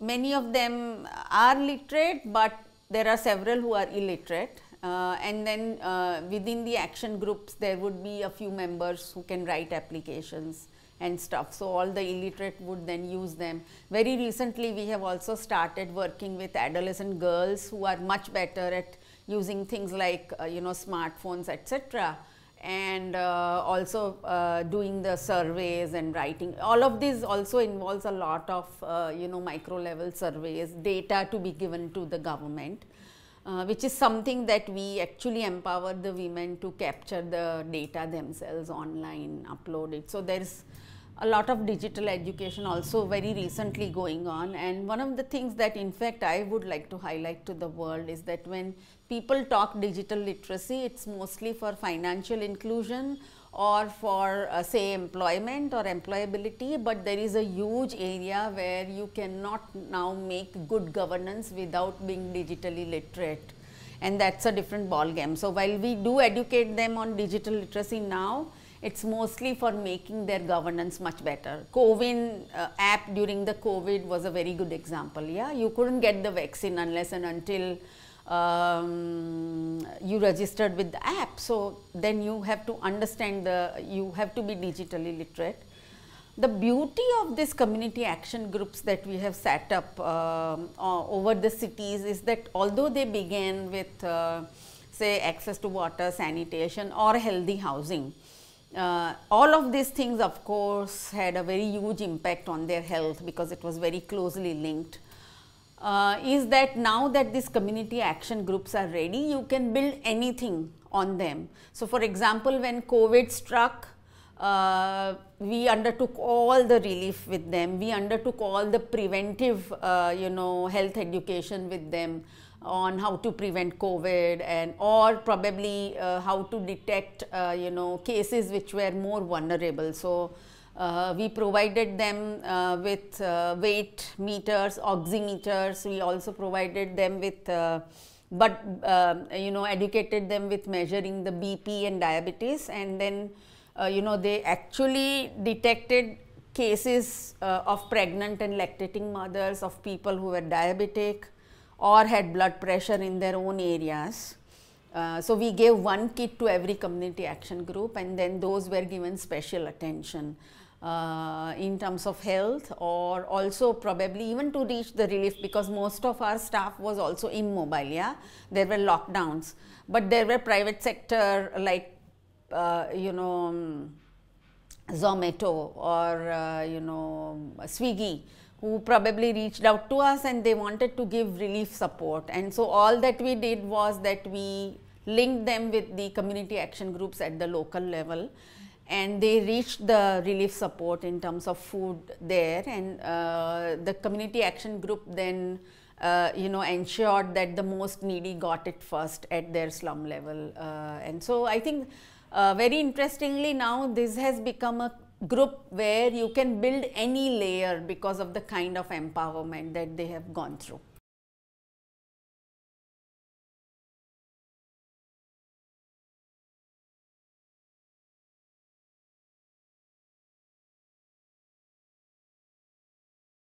many of them are literate, but there are several who are illiterate. Uh, and then uh, within the action groups, there would be a few members who can write applications and stuff. So, all the illiterate would then use them. Very recently, we have also started working with adolescent girls who are much better at using things like uh, you know smartphones etc and uh, also uh, doing the surveys and writing. All of this also involves a lot of uh, you know micro level surveys data to be given to the government uh, which is something that we actually empower the women to capture the data themselves online upload it. So there is a lot of digital education also very recently going on. And one of the things that in fact I would like to highlight to the world is that when people talk digital literacy it's mostly for financial inclusion or for uh, say employment or employability, but there is a huge area where you cannot now make good governance without being digitally literate. And that is a different ball game. So, while we do educate them on digital literacy now, it is mostly for making their governance much better. CoWIN uh, app during the COVID was a very good example. Yeah, you couldn't get the vaccine unless and until um, you registered with the app. So, then you have to understand the, you have to be digitally literate. The beauty of this community action groups that we have set up uh, over the cities is that although they began with uh, say access to water, sanitation or healthy housing, uh, all of these things of course had a very huge impact on their health because it was very closely linked. Uh, is that now that these community action groups are ready, you can build anything on them. So, for example, when COVID struck, uh, we undertook all the relief with them, we undertook all the preventive, uh, you know, health education with them on how to prevent COVID and or probably uh, how to detect uh, you know cases which were more vulnerable. So, uh, we provided them uh, with uh, weight meters, oximeters, we also provided them with uh, but you know educated them with measuring the BP and diabetes and then you know they actually detected cases of pregnant and lactating mothers of people who were diabetic or had blood pressure in their own areas. Uh, so, we gave one kit to every community action group and then those were given special attention uh, in terms of health or also probably even to reach the relief because most of our staff was also immobile, yeah. There were lockdowns, but there were private sector like uh, you know um, Zomato or uh, you know Swiggy who probably reached out to us and they wanted to give relief support. And so, all that we did was that we linked them with the community action groups at the local level and they reached the relief support in terms of food there and uh, the community action group then uh, you know ensured that the most needy got it first at their slum level uh, and so I think uh, very interestingly now this has become a group where you can build any layer because of the kind of empowerment that they have gone through.